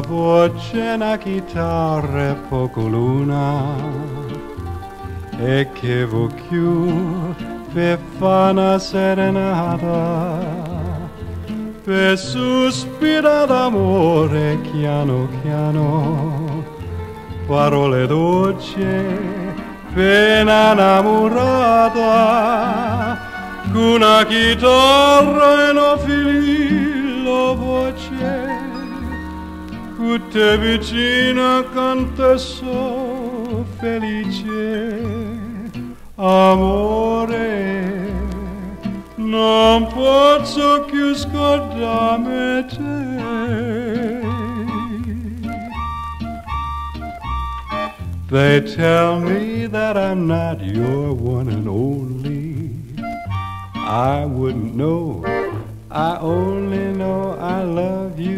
voce una chitarra poco luna. E che più per fa una serenata. Per sospira d'amore piano piano parole dolci pena innamorata. Con una chitarra e una filillo voce con te so felice amore non posso più scordarmi te They tell me that I'm not your one and only. I wouldn't know. I only know I love you.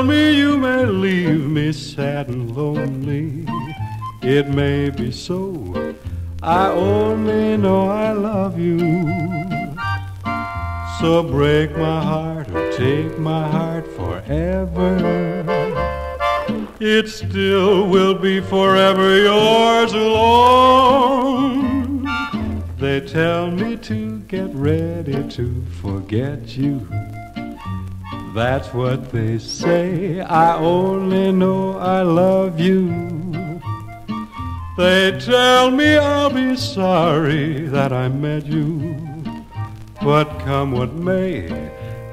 Tell me you may leave me sad and lonely. It may be so. I only know I love you. So break my heart or take my heart forever. It still will be forever yours alone. They tell me to get ready to forget you. That's what they say. I only know I love you. They tell me I'll be sorry that I met you. But come what may,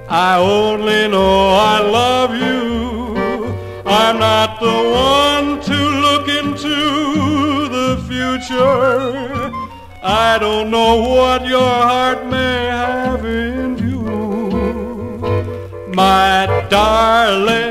I only know I love you. I'm not the one to look into the future. I don't know what your heart may have in view. My darling,